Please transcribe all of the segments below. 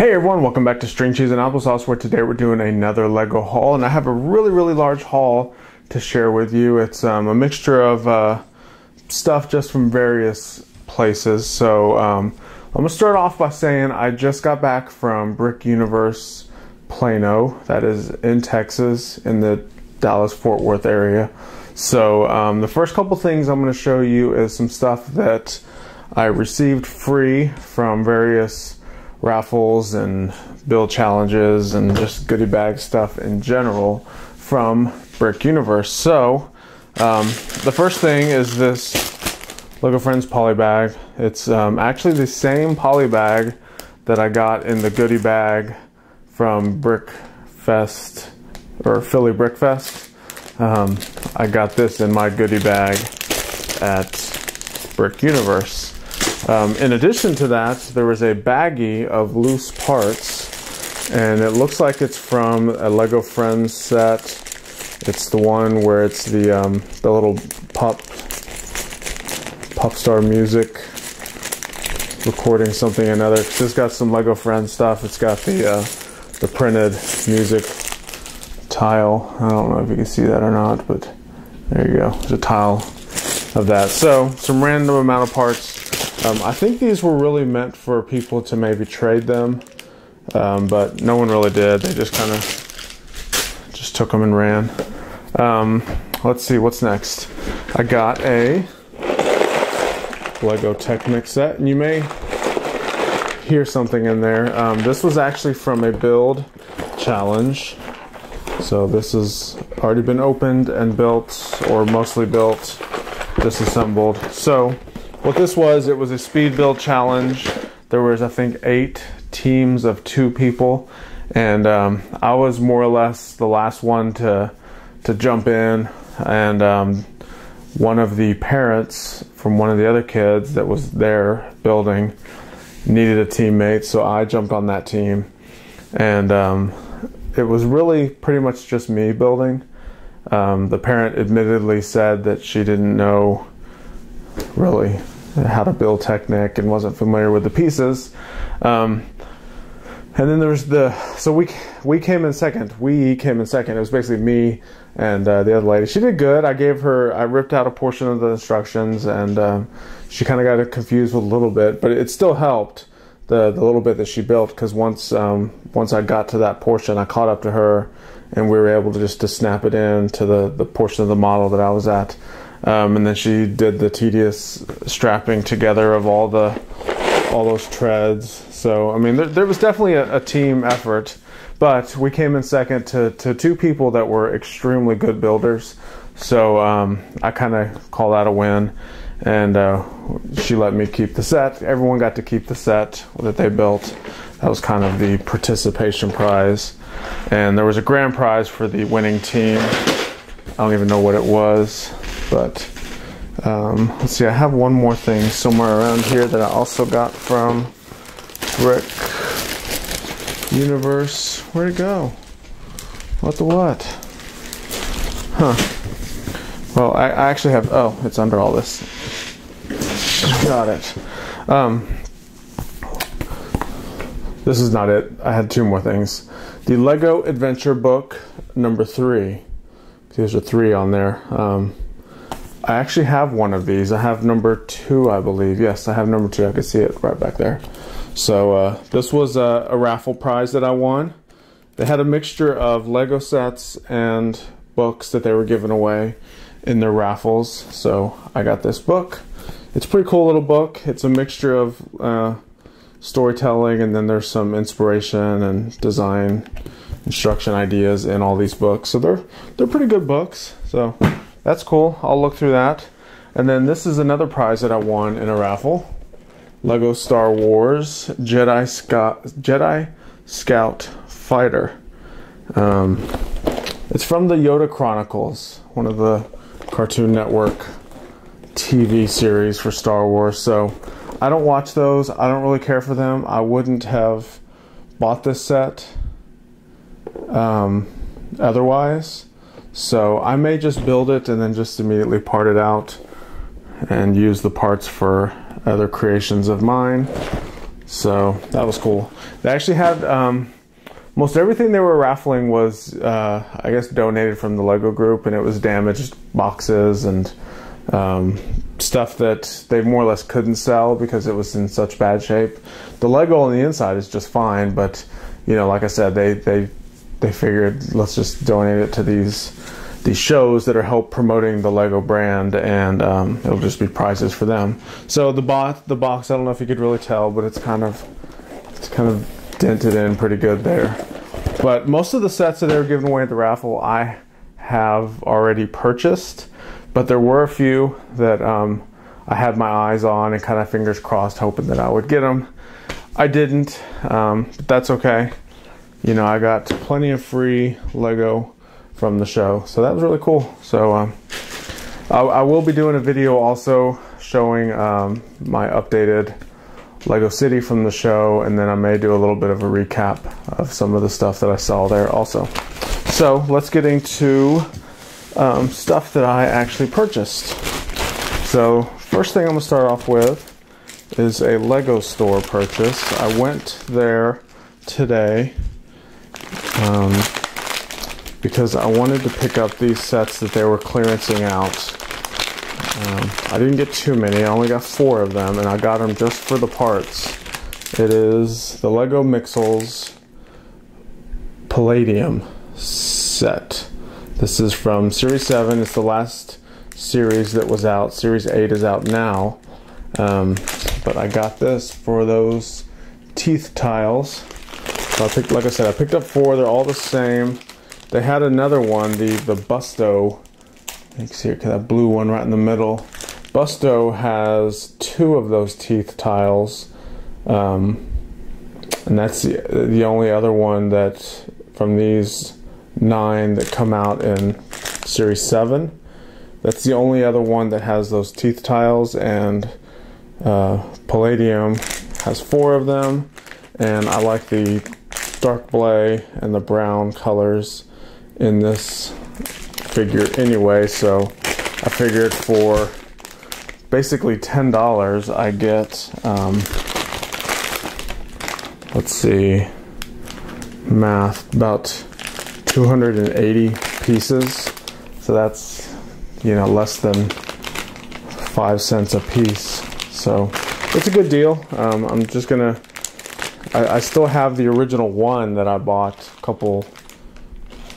Hey everyone, welcome back to String Cheese and Applesauce where today we're doing another Lego haul and I have a really really large haul to share with you. It's um, a mixture of uh, stuff just from various places. So um, I'm gonna start off by saying I just got back from Brick Universe Plano, that is in Texas in the Dallas Fort Worth area. So um, the first couple things I'm gonna show you is some stuff that I received free from various raffles and build challenges and just goodie bag stuff in general from Brick Universe. So, um, the first thing is this Lego Friends poly bag. It's um, actually the same poly bag that I got in the goodie bag from Brick Fest or Philly Brick Fest. Um, I got this in my goodie bag at Brick Universe. Um, in addition to that, there was a baggie of loose parts, and it looks like it's from a Lego Friends set. It's the one where it's the um, the little pop pop star music recording something or another. It's got some Lego Friends stuff. It's got the uh, the printed music tile. I don't know if you can see that or not, but there you go. There's a tile of that. So some random amount of parts um, I think these were really meant for people to maybe trade them, um, but no one really did. They just kind of just took them and ran. Um, let's see what's next. I got a Lego Technic set, and you may hear something in there. Um, this was actually from a build challenge. So this has already been opened and built, or mostly built, disassembled. So what this was, it was a speed build challenge. There was, I think, eight teams of two people, and um, I was more or less the last one to to jump in. And um, one of the parents from one of the other kids that was there building needed a teammate, so I jumped on that team, and um, it was really pretty much just me building. Um, the parent admittedly said that she didn't know really how to build Technic and wasn't familiar with the pieces. Um, and then there's the so we we came in second. We came in second. It was basically me and uh, the other lady. She did good. I gave her I ripped out a portion of the instructions and um, she kind of got confused with a little bit, but it still helped the the little bit that she built because once um, once I got to that portion, I caught up to her and we were able to just to snap it in to the the portion of the model that I was at. Um, and then she did the tedious strapping together of all the all those treads. So I mean, there, there was definitely a, a, team effort, but we came in second to, to two people that were extremely good builders. So um, I kind of call that a win. And uh, she let me keep the set. Everyone got to keep the set that they built. That was kind of the participation prize. And there was a grand prize for the winning team. I don't even know what it was. But um, let's see, I have one more thing somewhere around here that I also got from Brick Universe. Where'd it go? What the what? Huh. Well, I, I actually have, oh, it's under all this. Got it. Um, this is not it. I had two more things. The Lego Adventure Book number three. There's a three on there. Um, I actually have one of these. I have number two, I believe. Yes, I have number two. I can see it right back there. So uh, this was a, a, raffle prize that I won. They had a mixture of Lego sets and books that they were giving away in their raffles. So I got this book. It's a pretty cool little book. It's a mixture of uh, storytelling and then there's some inspiration and design instruction ideas in all these books. So they're they're pretty good books. So that's cool. I'll look through that. And then this is another prize that I won in a raffle. Lego Star Wars Jedi Scout Jedi Scout Fighter. Um, it's from the Yoda Chronicles, one of the Cartoon Network TV series for Star Wars. So I don't watch those. I don't really care for them. I wouldn't have bought this set um, otherwise. So I may just build it and then just immediately part it out and use the parts for other creations of mine. So that was cool. They actually had um, most everything they were raffling was, uh, I guess, donated from the Lego group, and it was damaged boxes and um, stuff that they more or less couldn't sell because it was in such bad shape. The Lego on the inside is just fine, but you know, like I said, they they they figured let's just donate it to these these shows that are help promoting the Lego brand, and um, it'll just be prizes for them. So the bot, the box, I don't know if you could really tell, but it's kind of it's kind of dented in pretty good there. But most of the sets that they were giving away at the raffle, I have already purchased, but there were a few that um, I had my eyes on and kind of fingers crossed, hoping that I would get them. I didn't, um, but that's okay. You know, I got plenty of free Lego from the show. So that was really cool. So um, I, I, will be doing a video also showing um, my updated Lego City from the show, and then I may do a little bit of a recap of some of the stuff that I saw there also. So let's get into um, stuff that I actually purchased. So first thing I'm gonna start off with is a Lego store purchase. I went there today. Um, because I wanted to pick up these sets that they were clearancing out. Um, I didn't get too many, I only got four of them, and I got them just for the parts. It is the Lego Mixels Palladium set. This is from Series 7, it's the last series that was out. Series 8 is out now. Um, but I got this for those teeth tiles. So I picked, like I said, I picked up four. They're all the same. They had another one, the the Busto. You can see that blue one right in the middle. Busto has two of those teeth tiles, um, and that's the the only other one that from these nine that come out in Series Seven. That's the only other one that has those teeth tiles, and uh, Palladium has four of them. And I like the dark bley and the brown colors in this figure anyway, so I figured for basically $10 I get, um, let's see, math, about 280 pieces. So that's, you know, less than five cents a piece. So it's a good deal. Um, I'm just gonna, I, I still have the original one that I bought a couple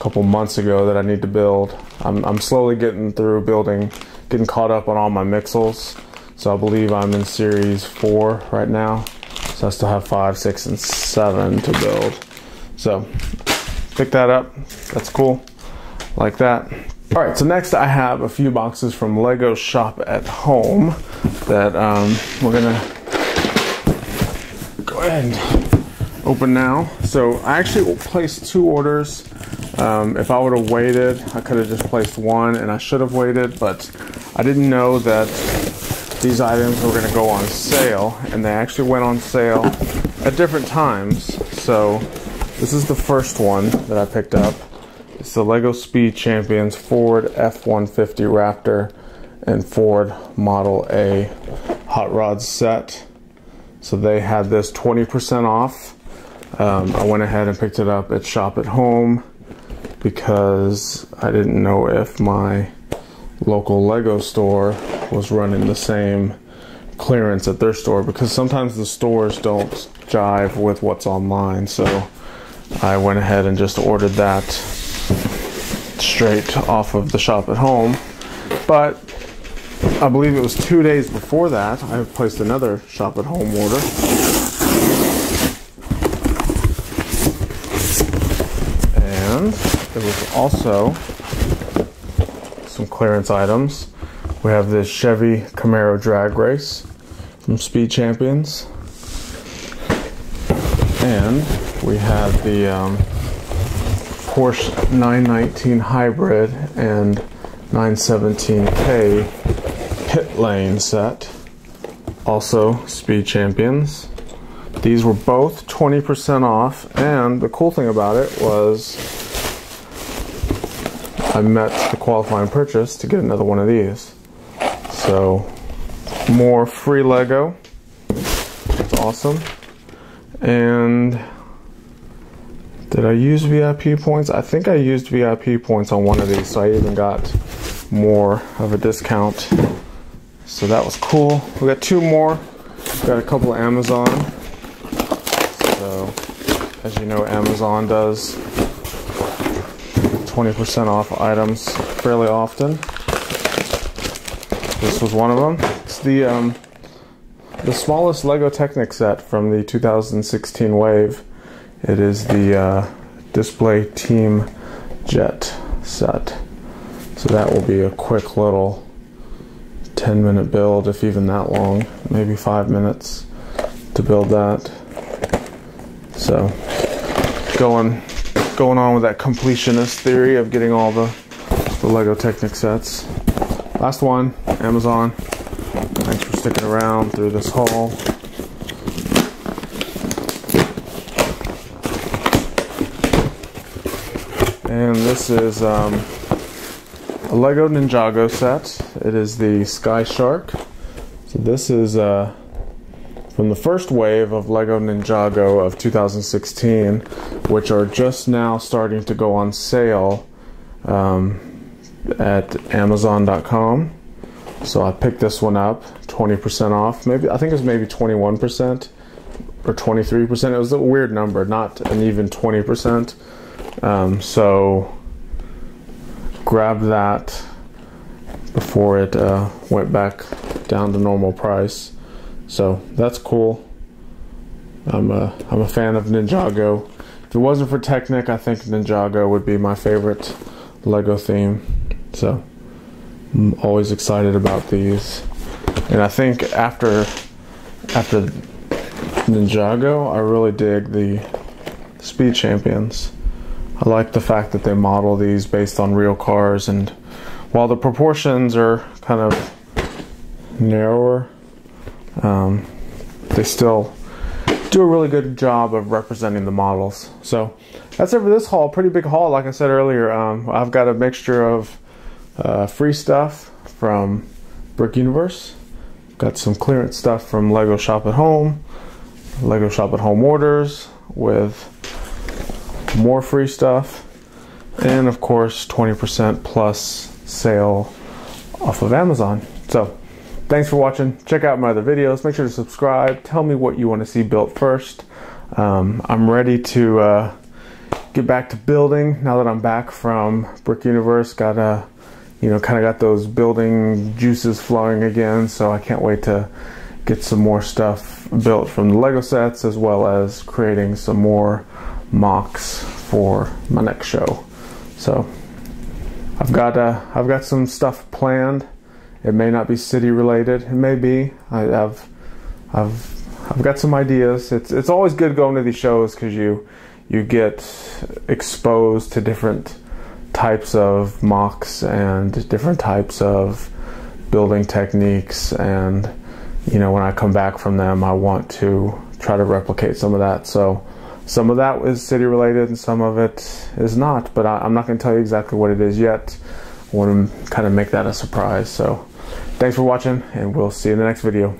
couple months ago that I need to build. I'm, I'm slowly getting through building, getting caught up on all my mixels. So I believe I'm in series four right now. So I still have five, six, and seven to build. So pick that up. That's cool. Like that. All right, so next I have a few boxes from Lego Shop at Home that um, we're gonna and open now. So I actually placed two orders um, if I would have waited, I could have just placed one and I should have waited, but I didn't know that these items were going to go on sale and they actually went on sale at different times. So this is the first one that I picked up. It's the Lego Speed Champions Ford F-150 Raptor and Ford Model A hot rod set. So they had this 20% off. Um, I went ahead and picked it up at Shop at Home because I didn't know if my local Lego store was running the same clearance at their store because sometimes the stores don't jive with what's online. So I went ahead and just ordered that straight off of the shop at home. But I believe it was two days before that, I placed another shop at home order. And there was also some clearance items. We have this Chevy Camaro drag race from Speed Champions. And we have the um, Porsche 919 Hybrid and 917K pit lane set. Also, Speed Champions. These were both 20% off, and the cool thing about it was I met the qualifying purchase to get another one of these. So, more free Lego. It's awesome. And did I use VIP points? I think I used VIP points on one of these, so I even got more of a discount. So that was cool. We got two more. Got a couple Amazon. So, as you know, Amazon does 20% off items fairly often. This was one of them. It's the um, the smallest Lego Technic set from the 2016 wave. It is the uh, display team jet set. So that will be a quick little 10 minute build, if even that long, maybe five minutes to build that. So going going on with that completionist theory of getting all the, the Lego Technic sets. Last one, Amazon. Thanks for sticking around through this haul. And this is um, a Lego Ninjago set. It is the Sky Shark. So this is uh, from the first wave of Lego Ninjago of 2016, which are just now starting to go on sale um, at Amazon.com. So I picked this one up, 20% off. Maybe I think it was maybe 21% or 23%. It was a weird number, not an even 20%. Um, so grabbed that before it uh, went back down to normal price. So that's cool. I'm a, I'm a fan of Ninjago. If it wasn't for Technic, I think Ninjago would be my favorite Lego theme. So I'm always excited about these. And I think after after Ninjago, I really dig the Speed Champions. I like the fact that they model these based on real cars, and while the proportions are kind of narrower, um, they still do a really good job of representing the models. So that's it for this haul. Pretty big haul, like I said earlier. Um, I've got a mixture of uh, free stuff from Brick Universe, got some clearance stuff from Lego Shop at Home, Lego Shop at Home orders with more free stuff, and of course 20% plus sale off of Amazon. So thanks for watching. Check out my other videos. Make sure to subscribe. Tell me what you want to see built first. Um, I'm ready to uh, get back to building now that I'm back from Brick Universe. Got a, you know, kind of got those building juices flowing again. So I can't wait to get some more stuff built from the Lego sets as well as creating some more MOCs for my next show. So I've got uh, I've got some stuff planned. It may not be city related. It may be. I, have I've I've got some ideas. It's it's always good going to these shows because you you get exposed to different types of MOCs and different types of building techniques and you know when I come back from them I want to try to replicate some of that so some of that is city related and some of it is not, but I, am not going to tell you exactly what it is yet. I want to kind of make that a surprise. So thanks for watching and we'll see you in the next video.